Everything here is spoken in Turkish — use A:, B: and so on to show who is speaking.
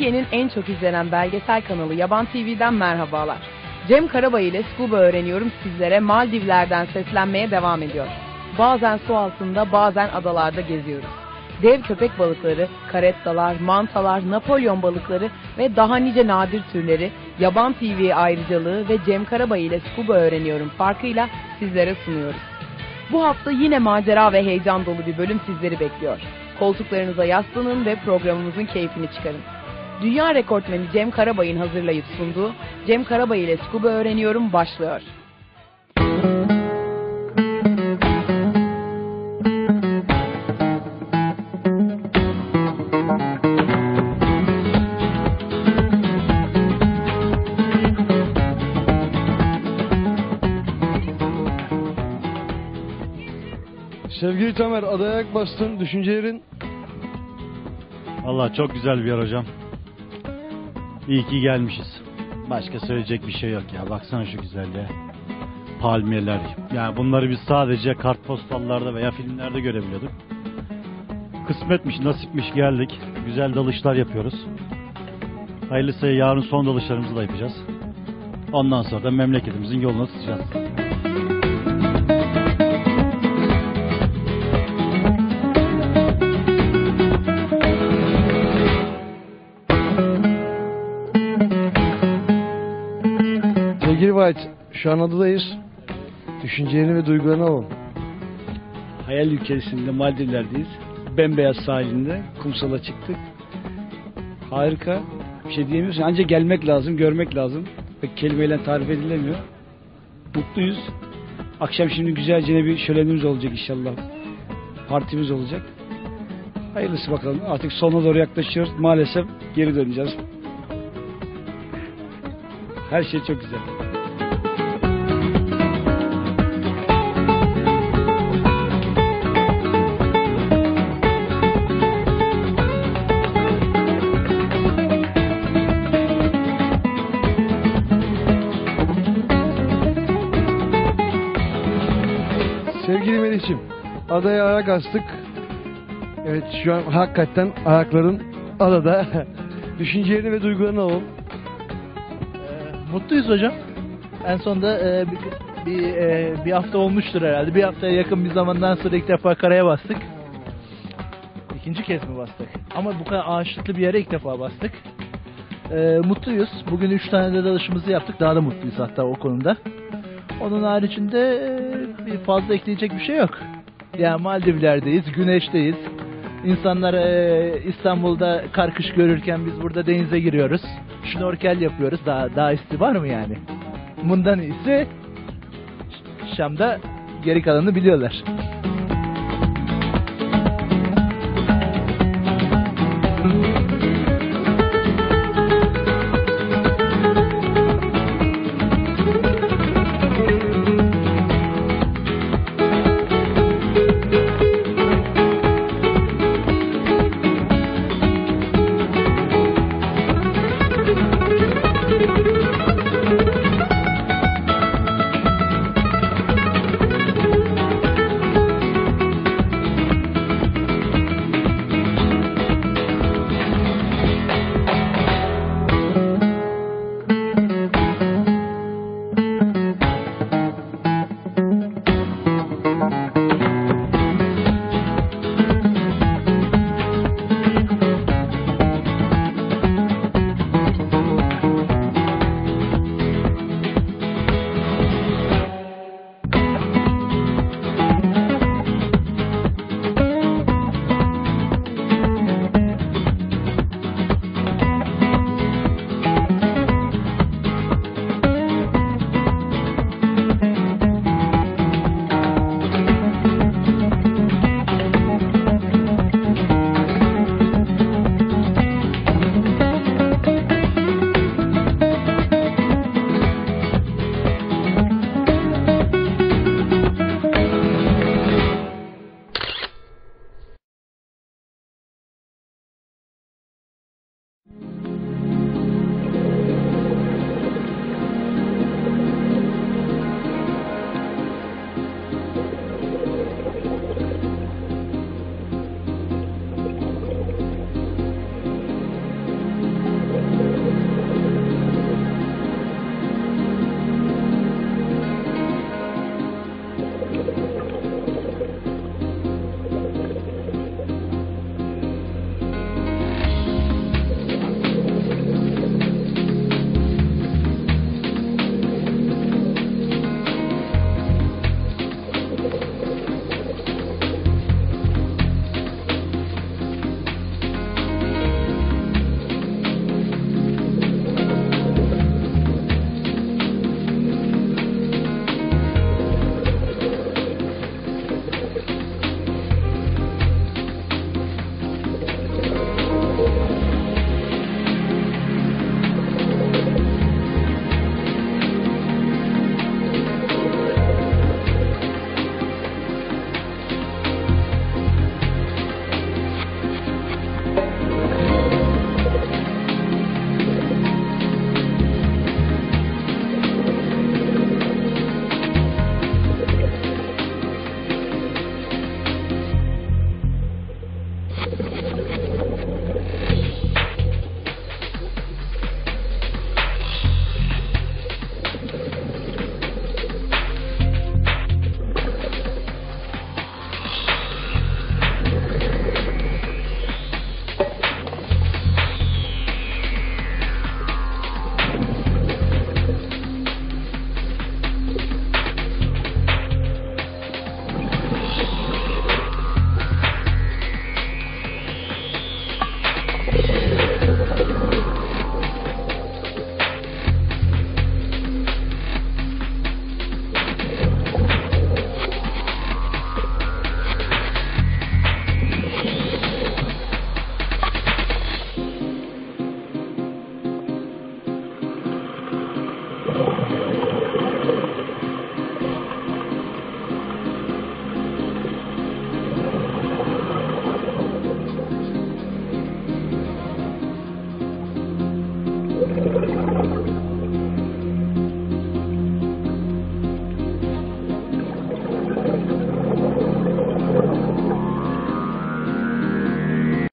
A: Türkiye'nin en çok izlenen belgesel kanalı Yaban TV'den merhabalar. Cem Karabay ile Scuba Öğreniyorum sizlere Maldivler'den seslenmeye devam ediyor. Bazen su altında bazen adalarda geziyoruz. Dev köpek balıkları, karettalar, mantalar, Napolyon balıkları ve daha nice nadir türleri Yaban TV ayrıcalığı ve Cem Karabay ile Scuba Öğreniyorum farkıyla sizlere sunuyoruz. Bu hafta yine macera ve heyecan dolu bir bölüm sizleri bekliyor. Koltuklarınıza yaslanın ve programımızın keyfini çıkarın. Dünya rekortmeni Cem Karabay'ın hazırlayıp sunduğu Cem Karabay ile Scuba Öğreniyorum başlıyor.
B: Sevgili Tamer adaya ayak bastın. Düşüncelerin
C: Valla çok güzel bir yer hocam. İyi ki gelmişiz. Başka söyleyecek bir şey yok ya. Baksana şu güzelliğe. Palmiyeler. Yani bunları biz sadece kartpostallarda veya filmlerde görebiliyorduk. Kısmetmiş, nasipmiş geldik. Güzel dalışlar yapıyoruz. Hayırlısı yarın son dalışlarımızı da yapacağız. Ondan sonra da memleketimizin yoluna tutacağız.
B: White şu an adadayız. Düşüncelerini ve duygularını alalım.
D: Hayal ülkesinde Maldivler'deyiz. Bembeyaz sahilinde kumsala çıktık. Harika. Bir şey diyemiyorsun. Ancak gelmek lazım, görmek lazım. Pek kelimeyle tarif edilemiyor. Mutluyuz. Akşam şimdi güzelce bir şölenimiz olacak inşallah. Partimiz olacak. Hayırlısı bakalım. Artık sona doğru yaklaşıyoruz. Maalesef geri döneceğiz. Her şey çok güzel.
B: Adaya ayak astık. Evet şu an hakikaten ayakların adada. Düşüncelerini ve duygularını alalım.
E: Ee, Mutluyuz hocam. En sonunda e, bir, bir, e, bir hafta olmuştur herhalde. Bir haftaya yakın bir zamandan sonra ilk defa karaya bastık. İkinci kez mi bastık? Ama bu kadar ağaçlıklı bir yere ilk defa bastık. Ee, mutluyuz. Bugün üç tane de dalışımızı yaptık. Daha da mutluyuz hatta o konuda. Onun haricinde e, fazla ekleyecek bir şey yok. Yani Maldivler'deyiz, güneşteyiz. İnsanlar e, İstanbul'da karkış görürken biz burada denize giriyoruz. Şnorkel yapıyoruz. Daha daha iyisi var mı yani? Bundan iyisi Şam'da geri kalanını biliyorlar.